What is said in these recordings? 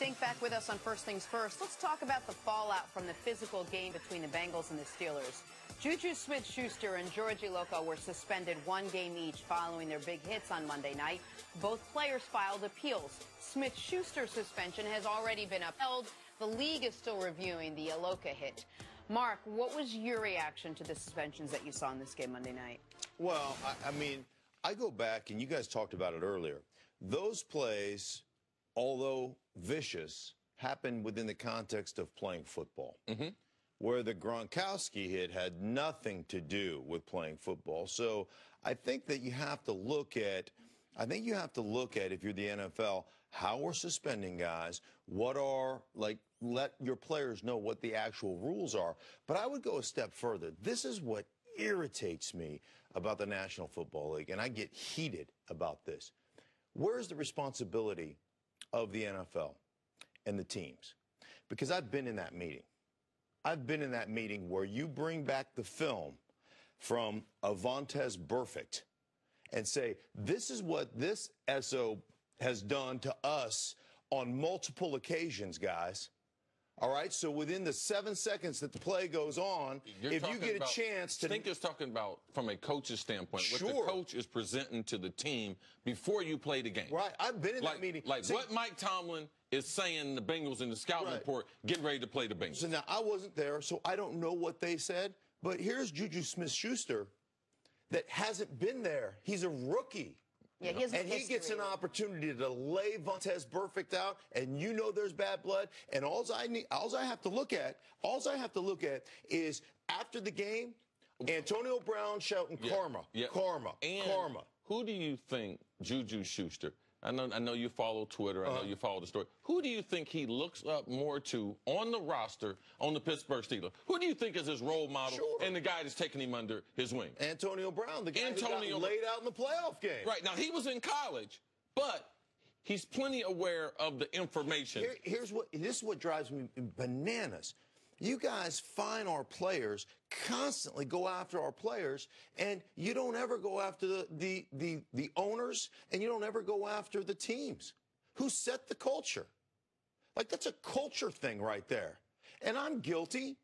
Stink back with us on First Things First. Let's talk about the fallout from the physical game between the Bengals and the Steelers. Juju Smith-Schuster and George Iloka were suspended one game each following their big hits on Monday night. Both players filed appeals. Smith-Schuster's suspension has already been upheld. The league is still reviewing the Iloka hit. Mark, what was your reaction to the suspensions that you saw in this game Monday night? Well, I, I mean, I go back, and you guys talked about it earlier. Those plays although vicious, happened within the context of playing football. Mm-hmm. Where the Gronkowski hit had nothing to do with playing football. So I think that you have to look at, I think you have to look at, if you're the NFL, how we're suspending guys, what are, like, let your players know what the actual rules are. But I would go a step further. This is what irritates me about the National Football League, and I get heated about this. Where's the responsibility of the NFL and the teams. Because I've been in that meeting. I've been in that meeting where you bring back the film from Vontaze Burfict and say, this is what this SO has done to us on multiple occasions, guys. All right, so within the seven seconds that the play goes on, You're if you get about, a chance to. Stink is talking about from a coach's standpoint, sure. what the coach is presenting to the team before you play the game. Right, I've been in like, that meeting. Like See, what Mike Tomlin is saying the Bengals in the scouting right. report, getting ready to play the Bengals. So now I wasn't there, so I don't know what they said, but here's Juju Smith Schuster that hasn't been there. He's a rookie. Yeah, he and he gets an opportunity to lay Vontaze Burfict out, and you know there's bad blood. And all I need, all I have to look at, all I have to look at is after the game, Antonio Brown shouting yeah, karma, yeah. karma, and karma. Who do you think Juju Schuster? I know, I know you follow Twitter. I know uh-huh. you follow the story. Who do you think he looks up more to on the roster on the Pittsburgh Steelers? Who do you think is his role model sure. and the guy that's taking him under his wing? Antonio Brown, the guy Antonio, got laid out in the playoff game. Right now, he was in college, but he's plenty aware of the information. Here, here's what this is what drives me bananas. You guys find our players, constantly go after our players, and you don't ever go after the, the, the, the owners, and you don't ever go after the teams who set the culture. Like, that's a culture thing right there. And I'm guilty.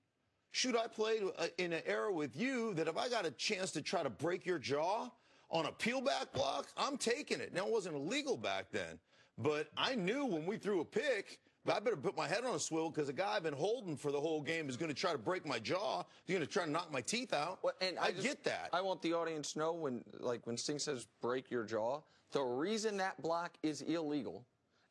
Should I play uh, in an era with you that if I got a chance to try to break your jaw on a peelback block, I'm taking it. Now, it wasn't illegal back then, but I knew when we threw a pick I better put my head on a swivel because the guy I've been holding for the whole game is going to try to break my jaw. He's going to try to knock my teeth out. Well, and I, I just, get that. I want the audience to know when, like, when Stink says break your jaw, the reason that block is illegal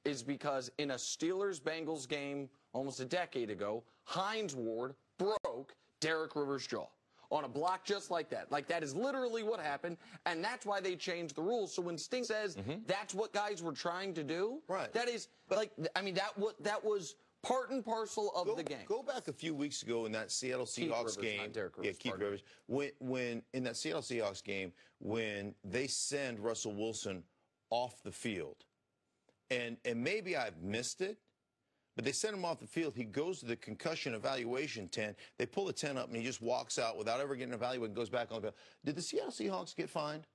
is because in a Steelers Bengals game almost a decade ago, Hines Ward broke Derek Rivers' jaw on a block just like that. Like that is literally what happened, and that's why they changed the rules. So when Stink says mm-hmm. that's what guys were trying to do, right? That is but, like I mean that what that was part and parcel of go, the game. Go back a few weeks ago in that Seattle Seahawks Rivers, game. Rivers, yeah, Keith Rivers. When, when in that Seattle Seahawks game, when they send Russell Wilson off the field, and and maybe I've missed it, but they send him off the field. He goes to the concussion evaluation tent. They pull the tent up, and he just walks out without ever getting evaluated and goes back on the field. Did the Seattle Seahawks get fined?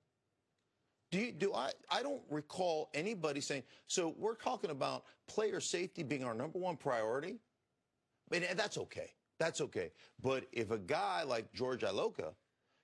Do, you, do I? I don't recall anybody saying. So we're talking about player safety being our number one priority. And that's okay. That's okay. But if a guy like George Iloka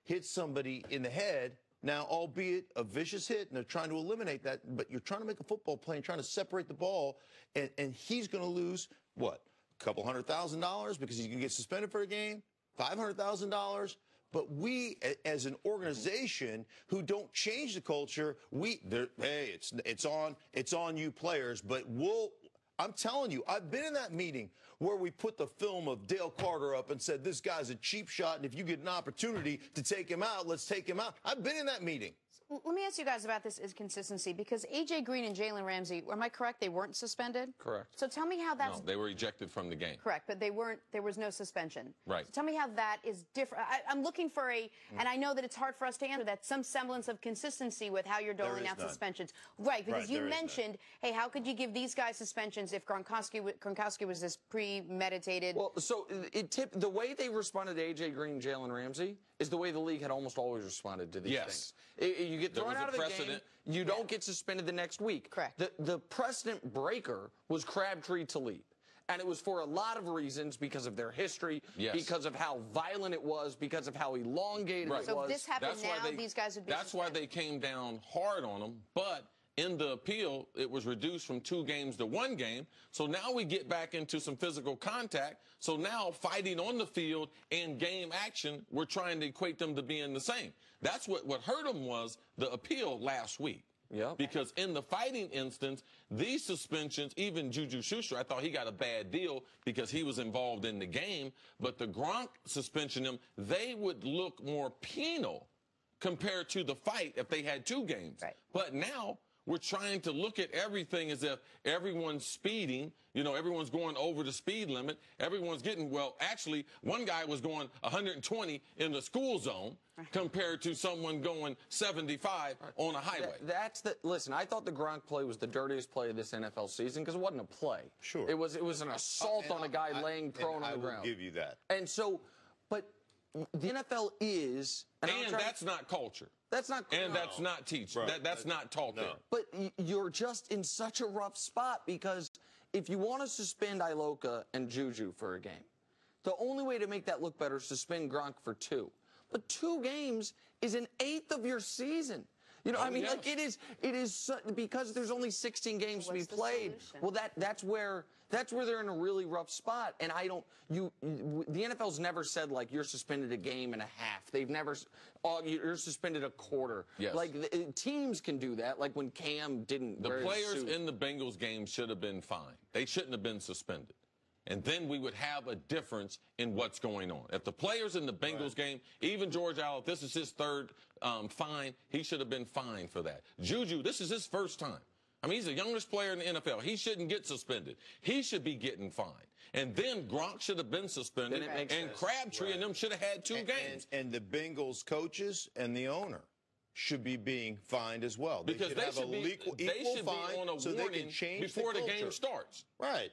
hits somebody in the head now, albeit a vicious hit, and they're trying to eliminate that, but you're trying to make a football play and trying to separate the ball, and, and he's going to lose what? A couple hundred thousand dollars because he's going to get suspended for a game? $500,000? But we, as an organization who don't change the culture, we, hey, it's it's on it's on you players. But we'll I'm telling you, I've been in that meeting where we put the film of Dale Carter up and said, this guy's a cheap shot, and if you get an opportunity to take him out, let's take him out. I've been in that meeting. Let me ask you guys about this inconsistency because A.J. Green and Jalen Ramsey, am I correct? They weren't suspended? Correct. So tell me how that's. No, they were ejected from the game. Correct, but they weren't, there was no suspension. Right. So tell me how that is different. I, am looking for a, mm. and I know that it's hard for us to answer that, some semblance of consistency with how you're doling out none. suspensions. Right, because right, you mentioned, hey, how could you give these guys suspensions if Gronkowski, Gronkowski was this premeditated? Well, so it tip, the way they responded to A.J. Green Jalen Ramsey is the way the league had almost always responded to these yes. things. It, you you get There thrown out of the precedent. game, you don't get suspended the next week. Correct. The, the precedent breaker was Crabtree Talib. And it was for a lot of reasons because of their history, Yes. because of how violent it was, because of how elongated Right. it So was. if this happened That's why now, they, these guys would be That's why they came down hard on them. But in the appeal, it was reduced from two games to one game. So now we get back into some physical contact. So now fighting on the field and game action, we're trying to equate them to being the same. That's what, what hurt them was the appeal last week. Yep. Because in the fighting instance, these suspensions, even Juju Schuster, I thought he got a bad deal because he was involved in the game. But the Gronk suspension them, they would look more penal compared to the fight if they had two games. Right. But now we're trying to look at everything as if everyone's speeding. You know, everyone's going over the speed limit. Everyone's getting, well, actually, one guy was going 120 in the school zone compared to someone going 75 on a highway. Th- That's the listen. I thought the Gronk play was the dirtiest play of this NFL season because it wasn't a play. Sure. It was it was an assault And on a guy I- laying and prone I on the will ground. give you that. And so, but the NFL is, and, And trying- that's not culture. That's not, And that's not teaching. Right. That, that's not taught No. there. but you're just in such a rough spot because if you want to suspend Iloka and Juju for a game, the only way to make that look better is suspend Gronk for two. But two games is an eighth of your season. You know, oh, I mean, yes. like it is, it is so, because there's only 16 games to be played. solution? Well, that that's where that's where they're in a really rough spot. And I don't, you, the NFL's never said like you're suspended a game and a half. They've never, oh, you're suspended a quarter. Yes. Like the, teams can do that. Like when Cam didn't. The players in the Bengals game should have been fined. They shouldn't have been suspended. And then we would have a difference in what's going on. If the players in the Bengals game, even George Allen, this is his third um, fine, he should have been fined for that. Juju, this is his first time. I mean, he's the youngest player in the NFL. He shouldn't get suspended. He should be getting fined. And then Gronk should have been suspended. And sense. Crabtree and them should have had two And- games. And, and the Bengals coaches and the owner should be being fined as well. because should they have should, a be, equal, they equal should fine be on a so they can change before the, game starts. Right.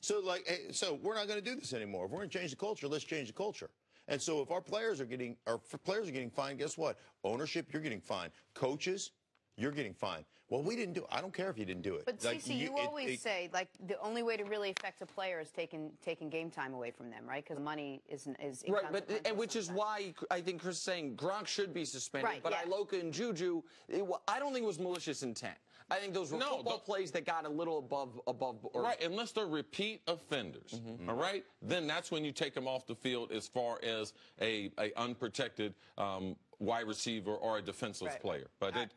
So like, hey, so we're not going to do this anymore. If we're going to change the culture, let's change the culture. And so if our players are getting, our players are getting fined, guess what? Ownership, you're getting fined. Coaches, you're getting fined. Well, we didn't do. it. I don't care if you didn't do it. But Like, Cece, you, it- always it- say like the only way to really affect a player is taking taking game time away from them, right? Because money is is Right, but and which is why I think Chris is saying Gronk should be suspended, Right, but yeah. Iloka and Juju, it, I don't think it was malicious intent. I think those were No, football the- plays that got a little above above. Or, Right, unless they're repeat offenders, Mm-hmm. all right, then that's when you take them off the field as far as a, a unprotected um, wide receiver or a defenseless Right. player. But it,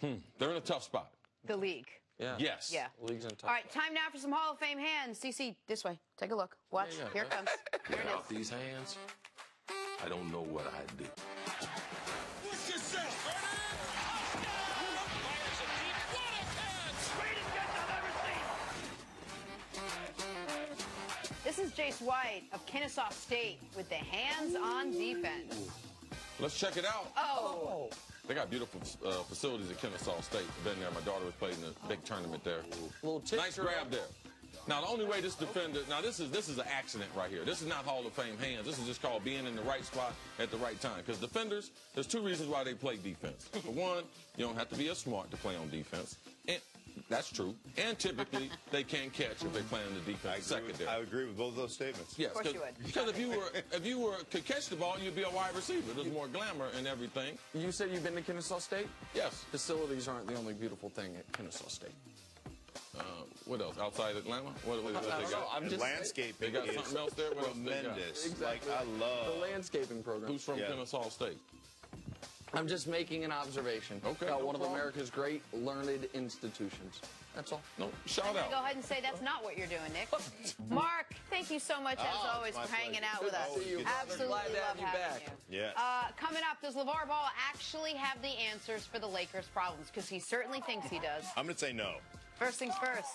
hmm, they're in a tough spot. the league. Yeah. Yes. Yeah. League's in tough. All right, time now for some Hall of Fame hands. CC, this way. Take a look. Watch. Yeah, yeah. Here it comes. Here Without is. these hands, I don't know what I'd do. This is Jace White of Kennesaw State with the hands on defense. Let's check it out. Oh, They got beautiful uh, facilities at Kennesaw State. Been there. My daughter was playing in a big tournament there. Little nice grab there. Now the only way this defender now this is this is an accident right here. This is not Hall of Fame hands. This is just called being in the right spot at the right time. Because defenders, there's two reasons why they play defense. For one, you don't have to be as smart to play on defense. And that's true. And typically they can't catch if they play in the I defense agree, with, secondary. I agree with both those statements. Yes, course you would. Because if you were if you were could catch the ball, you'd be a wide receiver. There's more glamour and everything. You said you've been to Kennesaw State. Yes. Facilities aren't the only beautiful thing at Kennesaw State. Uh, what else? Outside Atlanta? What, what, what I they don't know. got? I'm just landscaping They got is something else there? What else they got? tremendous. Like I love. the landscaping program. Who's from Yeah. Kennesaw State? I'm just making an observation Okay, about no one of. America's great learned institutions. That's all. No, shout I'm gonna out. go ahead and say that's not what you're doing, Nick. Mark, thank you so much as Oh, always for hanging pleasure. out with us. see you. Absolutely Glad to have love you having back. you. Yes. Uh, coming up, does LeVar Ball actually have the answers for the Lakers' problems? Because he certainly thinks he does. I'm going to say no. First things first.